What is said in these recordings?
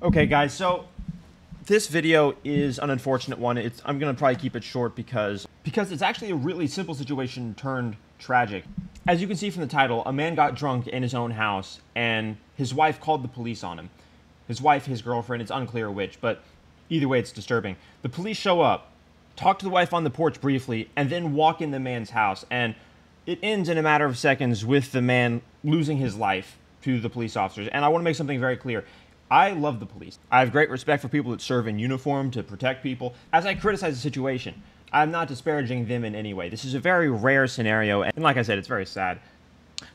Okay, guys, so this video is an unfortunate one. It's I'm gonna probably keep it short because because it's actually a really simple situation turned tragic. As you can see from the title, a man got drunk in his own house and his wife called the police on him. His wife, his girlfriend, it's unclear which, but either way it's disturbing. The police show up, talk to the wife on the porch briefly, and then walk in the man's house. And it ends in a matter of seconds with the man losing his life to the police officers. And I want to make something very clear. I love the police. I have great respect for people that serve in uniform to protect people. As I criticize the situation, I'm not disparaging them in any way. This is a very rare scenario, and like I said, it's very sad.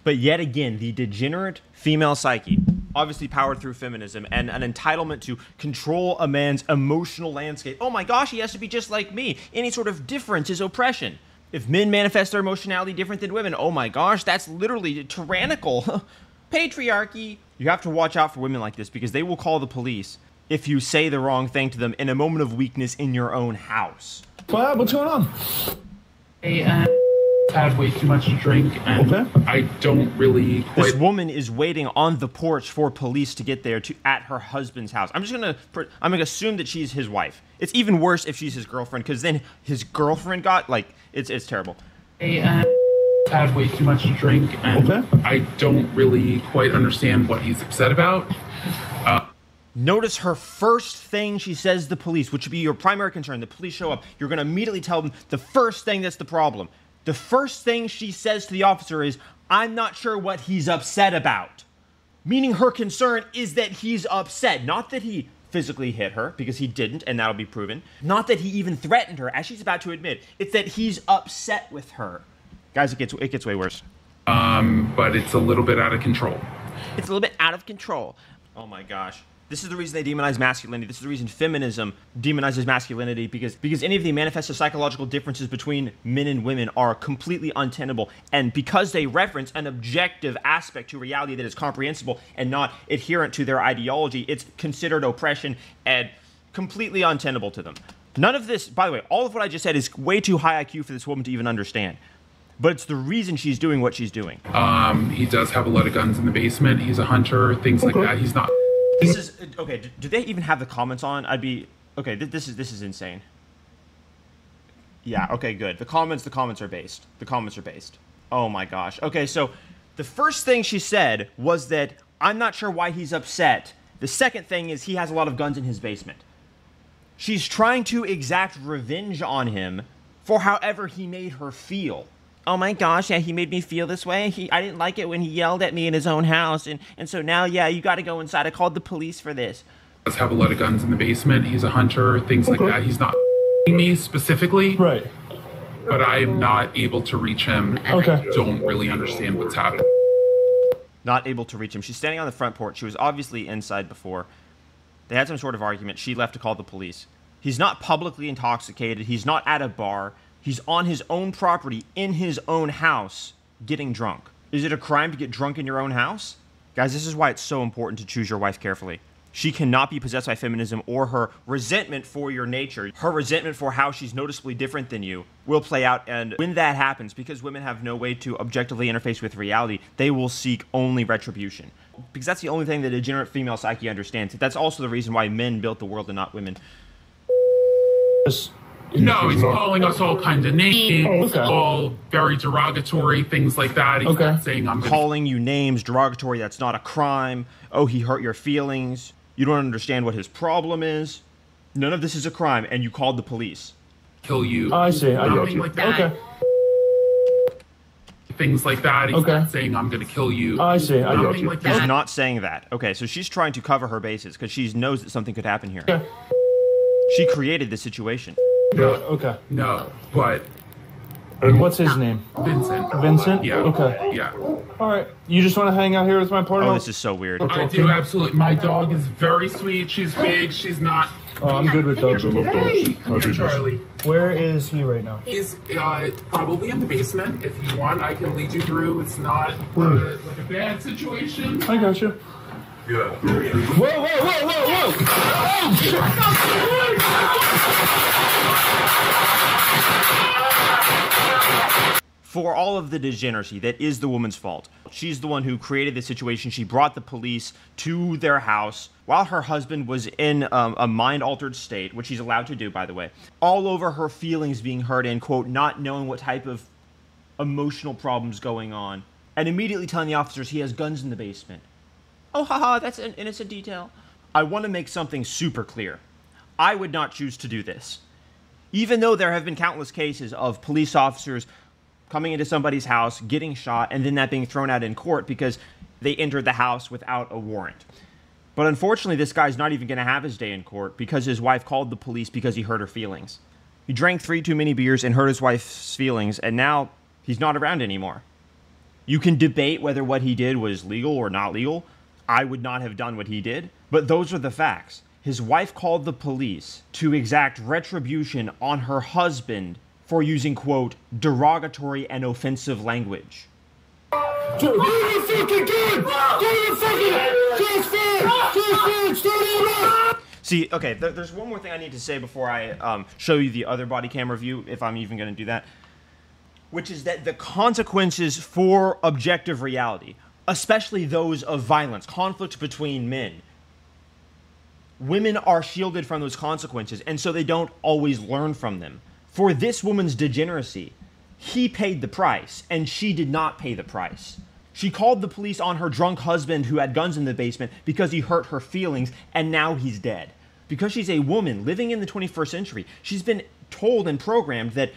But yet again, the degenerate female psyche, obviously powered through feminism and an entitlement to control a man's emotional landscape. Oh my gosh, he has to be just like me. Any sort of difference is oppression. If men manifest their emotionality different than women, oh my gosh, that's literally tyrannical. Patriarchy. You have to watch out for women like this because they will call the police if you say the wrong thing to them in a moment of weakness in your own house. What? What's going on? I uh, had way too much to drink, and Okay. I don't really This woman is waiting on the porch for police to get there to at her husband's house. I'm just gonna I'm gonna assume that she's his wife. It's even worse if she's his girlfriend because then his girlfriend got like it's it's terrible. I uh, had way too much to drink, and Okay. I don't really quite understand what he's upset about. Notice her first thing she says to the police, which would be your primary concern. The police show up. You're going to immediately tell them the first thing that's the problem. The first thing she says to the officer is, I'm not sure what he's upset about. Meaning her concern is that he's upset, not that he physically hit her, because he didn't, and that'll be proven. Not that he even threatened her, as she's about to admit. It's that he's upset with her. Guys, it gets, it gets way worse. Um, But it's a little bit out of control. It's a little bit out of control. Oh my gosh. This is the reason they demonize masculinity. This is the reason feminism demonizes masculinity because because any of the manifested psychological differences between men and women are completely untenable. And because they reference an objective aspect to reality that is comprehensible and not adherent to their ideology, it's considered oppression and completely untenable to them. None of this, by the way, all of what I just said is way too high IQ for this woman to even understand. But it's the reason she's doing what she's doing. Um, he does have a lot of guns in the basement. He's a hunter, things like that. He's not. This is okay. Do, do they even have the comments on? I'd be okay. Th- this is this is insane. Yeah. Okay. Good. The comments. The comments are based. The comments are based. Oh my gosh. Okay. So the first thing she said was that I'm not sure why he's upset. The second thing is he has a lot of guns in his basement. She's trying to exact revenge on him for however he made her feel. Oh my gosh, yeah, he made me feel this way. He, I didn't like it when he yelled at me in his own house, and, and so now, yeah, you got to go inside. I called the police for this. Does have a lot of guns in the basement. He's a hunter, things like that. He's not me specifically, Right. but I am not able to reach him. Okay. I don't really understand what's happening. Not able to reach him. She's standing on the front porch. She was obviously inside before. They had some sort of argument. She left to call the police. He's not publicly intoxicated. He's not at a bar. He's on his own property in his own house getting drunk. Is it a crime to get drunk in your own house? Guys, this is why it's so important to choose your wife carefully. She cannot be possessed by feminism or her resentment for your nature. Her resentment for how she's noticeably different than you will play out. And when that happens, because women have no way to objectively interface with reality, they will seek only retribution. Because that's the only thing that a degenerate female psyche understands. That's also the reason why men built the world and not women. Just- No, he's calling us all kinds of names, oh, Okay. all very derogatory, things like that. He's Okay. saying I'm gonna calling you names derogatory that's not a crime oh he hurt your feelings you don't understand what his problem is none of this is a crime and you called the police kill you. I see. I got you. like that. Okay. Things like that. He's Okay. not saying I'm gonna kill you. I see. I got you. like he's that. not saying that okay so she's trying to cover her bases because she knows that something could happen here Okay. she created the situation No, Okay. no, but What's his name? Vincent. Vincent? Yeah. Okay. Yeah. All right. You just want to hang out here with my partner? oh this is so weird I do absolutely. My dog is very sweet. She's big. She's not. Oh, I'm good with dogs. I love dogs. Hey, come here, Charlie. Where is he right now? He's uh, probably in the basement. If you want, I can lead you through. It's not uh, like a bad situation. I got you. Yeah. Whoa, whoa, whoa, whoa, whoa! For all of the degeneracy that is the woman's fault. She's the one who created the situation. She brought the police to their house while her husband was in um, a mind altered state, which he's allowed to do, by the way, all over her feelings being hurt and, quote, not knowing what type of emotional problems going on, and immediately telling the officers he has guns in the basement. Oh, haha, that's an innocent detail. I want to make something super clear. I would not choose to do this. Even though there have been countless cases of police officers coming into somebody's house, getting shot, and then that being thrown out in court because they entered the house without a warrant. But unfortunately, this guy's not even going to have his day in court because his wife called the police because he hurt her feelings. He drank three too many beers and hurt his wife's feelings, and now he's not around anymore. You can debate whether what he did was legal or not legal. I would not have done what he did, but those are the facts. His wife called the police to exact retribution on her husband for using, quote, derogatory and offensive language. Do the fucking gun! Do the fucking just fire! Start See, okay, th- there's one more thing I need to say before I um, show you the other body camera view, if I'm even going to do that, which is that the consequences for objective reality, especially those of violence, conflict between men, women are shielded from those consequences, and so they don't always learn from them. For this woman's degeneracy, he paid the price, and she did not pay the price. She called the police on her drunk husband who had guns in the basement because he hurt her feelings, and now he's dead. Because she's a woman living in the 21st century, she's been told and programmed that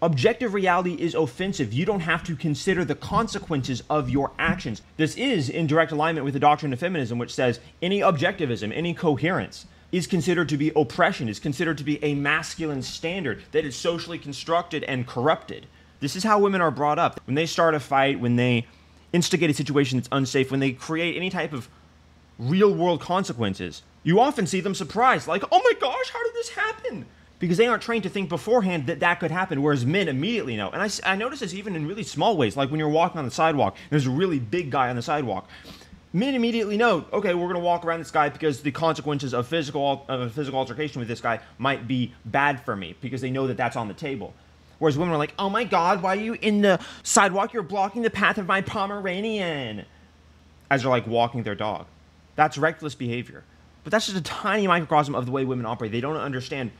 objective reality is offensive. You don't have to consider the consequences of your actions. This is in direct alignment with the doctrine of feminism, which says any objectivism, any coherence, is considered to be oppression, is considered to be a masculine standard that is socially constructed and corrupted. This is how women are brought up. When they start a fight, when they instigate a situation that's unsafe, when they create any type of real world consequences, you often see them surprised, like, oh my gosh, how did this happen? Because they aren't trained to think beforehand that that could happen, whereas men immediately know. And I, I notice this even in really small ways, like when you're walking on the sidewalk, there's a really big guy on the sidewalk. Men immediately know, okay, we're going to walk around this guy because the consequences of physical of a physical altercation with this guy might be bad for me because they know that that's on the table. Whereas women are like, oh my god, why are you in the sidewalk? You're blocking the path of my Pomeranian. As they're like walking their dog. That's reckless behavior. But that's just a tiny microcosm of the way women operate. They don't understand.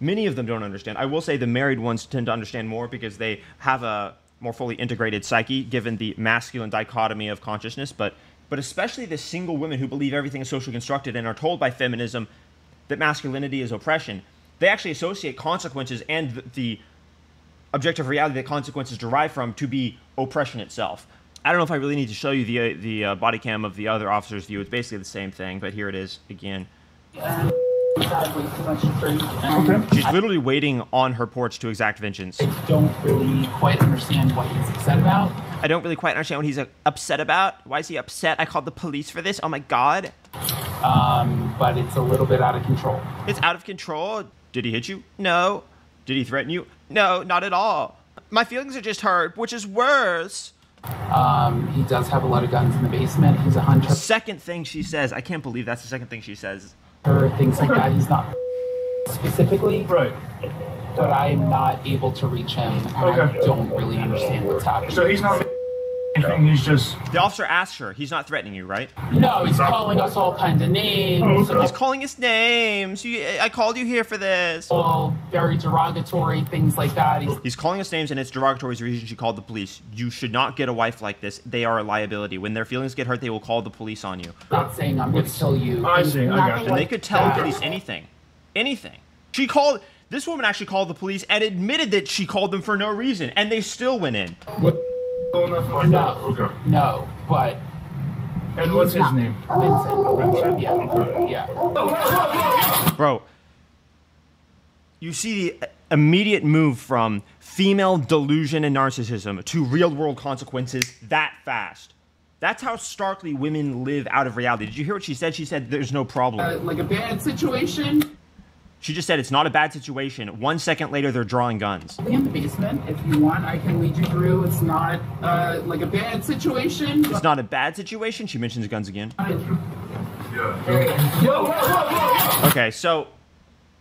Many of them don't understand. I will say the married ones tend to understand more because they have a more fully integrated psyche given the masculine dichotomy of consciousness. But but especially the single women who believe everything is socially constructed and are told by feminism that masculinity is oppression, they actually associate consequences and the, the objective reality that consequences derive from to be oppression itself. I don't know if I really need to show you the uh, the uh, body cam of the other officer's view. It's basically the same thing, but here it is again. Okay. She's literally waiting on her porch to exact vengeance. I don't really quite understand what he's upset about. I don't really quite understand what he's uh, upset about. Why is he upset? I called the police for this. Oh my god. Um, but it's a little bit out of control. It's out of control. Did he hit you? No. Did he threaten you? No, not at all. My feelings are just hurt, which is worse. Um, he does have a lot of guns in the basement. He's a hunter, Second thing she says, I can't believe that's the second thing she says. Her things like that. He's not specifically, Right. but I am not able to reach him. And I don't really understand what's happening. So he's not anything. He's just. The officer asks her, he's not threatening you, right? no, he's calling us all kinds of names. Oh, he's calling us names. You, I called you here for this. all very derogatory things like that. He's He's calling us names, and it's derogatory is the reason she called the police. You should not get a wife like this. They are a liability. When their feelings get hurt, they will call the police on you. not saying I'm going to kill you. I see, I got Nothing you. And they could tell the police anything. Anything. She called. This woman actually called the police and admitted that she called them for no reason, and they still went in. What? Going up like No. Okay. no, but And what's his name? Vincent. Yeah, yeah. Bro, you see the immediate move from female delusion and narcissism to real world consequences that fast. That's how starkly women live out of reality. Did you hear what she said? She said there's no problem. Uh, like a bad situation. She just said it's not a bad situation. One second later, they're drawing guns. In the basement, if you want, I can lead you through. It's not uh, like a bad situation. It's not a bad situation. She mentions guns again. Okay, so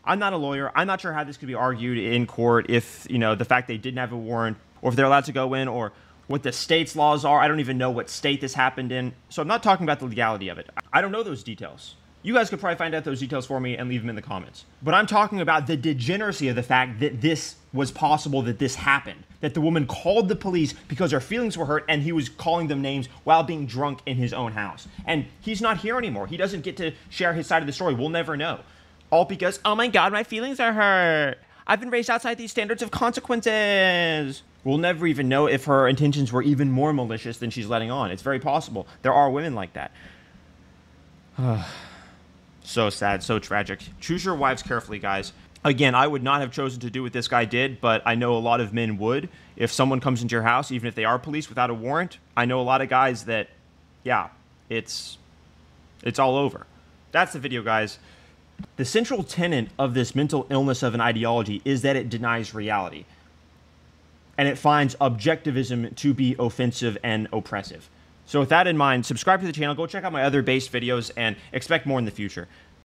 I'm not a lawyer. I'm not sure how this could be argued in court if, you know, the fact they didn't have a warrant or if they're allowed to go in, or what the state's laws are. I don't even know what state this happened in. So I'm not talking about the legality of it. I don't know those details. You guys could probably find out those details for me and leave them in the comments. But I'm talking about the degeneracy of the fact that this was possible, that this happened, that the woman called the police because her feelings were hurt and he was calling them names while being drunk in his own house. And he's not here anymore. He doesn't get to share his side of the story. We'll never know. All because, oh my God, my feelings are hurt. I've been raised outside these standards of consequences. We'll never even know if her intentions were even more malicious than she's letting on. It's very possible. There are women like that. so sad, so tragic. Choose your wives carefully, guys. Again, I would not have chosen to do what this guy did, but I know a lot of men would. If someone comes into your house, even if they are police without a warrant, I know a lot of guys that, yeah, it's it's all over. That's the video, guys. The central tenet of this mental illness of an ideology is that it denies reality. And it finds objectivism to be offensive and oppressive. So with that in mind, subscribe to the channel, go check out my other based videos, and expect more in the future.